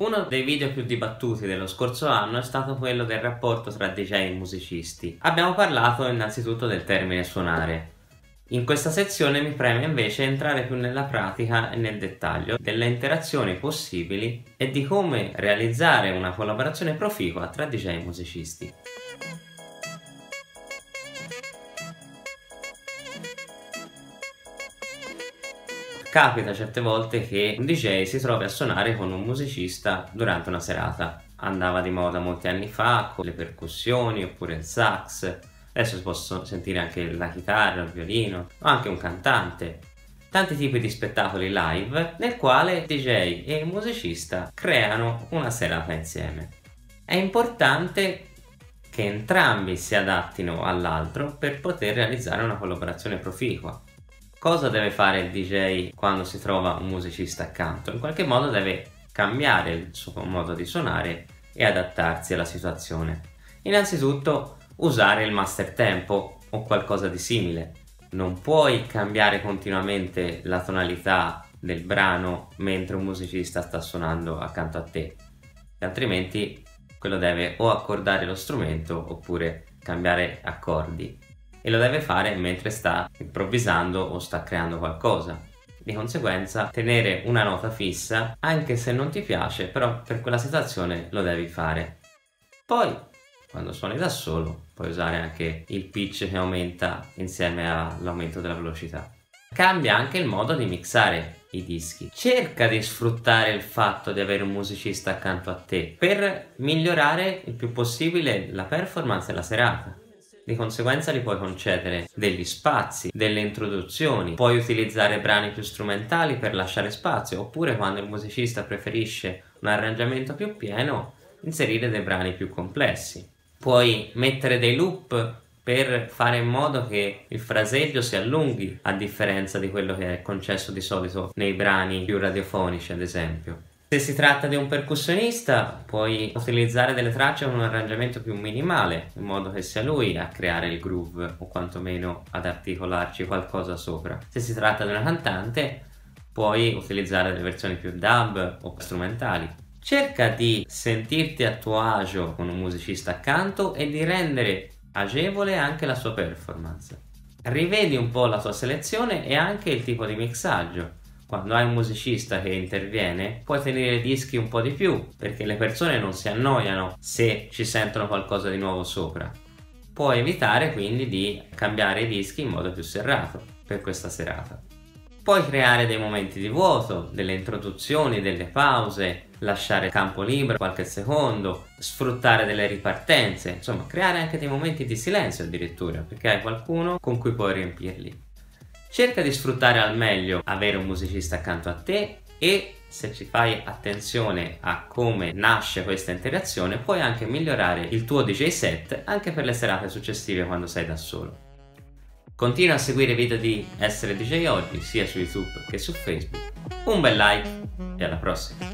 Uno dei video più dibattuti dello scorso anno è stato quello del rapporto tra DJ e musicisti. Abbiamo parlato innanzitutto del termine suonare. In questa sezione mi preme invece entrare più nella pratica e nel dettaglio delle interazioni possibili e di come realizzare una collaborazione proficua tra DJ e musicisti. Capita certe volte che un DJ si trovi a suonare con un musicista durante una serata. Andava di moda molti anni fa con le percussioni oppure il sax. Adesso si possono sentire anche la chitarra, il violino o anche un cantante. Tanti tipi di spettacoli live nel quale il DJ e il musicista creano una serata insieme. È importante che entrambi si adattino all'altro per poter realizzare una collaborazione proficua. Cosa deve fare il DJ quando si trova un musicista accanto? In qualche modo deve cambiare il suo modo di suonare e adattarsi alla situazione. Innanzitutto usare il master tempo o qualcosa di simile. Non puoi cambiare continuamente la tonalità del brano mentre un musicista sta suonando accanto a te, altrimenti quello deve o accordare lo strumento oppure cambiare accordi e lo deve fare mentre sta improvvisando o sta creando qualcosa. Di conseguenza tenere una nota fissa, anche se non ti piace, però per quella situazione lo devi fare. Poi, quando suoni da solo, puoi usare anche il pitch che aumenta insieme all'aumento della velocità. Cambia anche il modo di mixare i dischi. Cerca di sfruttare il fatto di avere un musicista accanto a te per migliorare il più possibile la performance della serata. Di conseguenza gli puoi concedere degli spazi, delle introduzioni, puoi utilizzare brani più strumentali per lasciare spazio, oppure quando il musicista preferisce un arrangiamento più pieno, inserire dei brani più complessi. Puoi mettere dei loop per fare in modo che il fraseggio si allunghi a differenza di quello che è concesso di solito nei brani più radiofonici ad esempio. Se si tratta di un percussionista puoi utilizzare delle tracce con un arrangiamento più minimale in modo che sia lui a creare il groove o quantomeno ad articolarci qualcosa sopra. Se si tratta di una cantante puoi utilizzare delle versioni più dub o strumentali. Cerca di sentirti a tuo agio con un musicista accanto e di rendere agevole anche la sua performance. Rivedi un po' la tua selezione e anche il tipo di mixaggio quando hai un musicista che interviene, puoi tenere i dischi un po' di più, perché le persone non si annoiano se ci sentono qualcosa di nuovo sopra. Puoi evitare quindi di cambiare i dischi in modo più serrato per questa serata. Puoi creare dei momenti di vuoto, delle introduzioni, delle pause, lasciare campo libero qualche secondo, sfruttare delle ripartenze, insomma creare anche dei momenti di silenzio addirittura, perché hai qualcuno con cui puoi riempirli. Cerca di sfruttare al meglio avere un musicista accanto a te e se ci fai attenzione a come nasce questa interazione puoi anche migliorare il tuo DJ set anche per le serate successive quando sei da solo. Continua a seguire i video di Essere DJ Oggi sia su YouTube che su Facebook. Un bel like e alla prossima!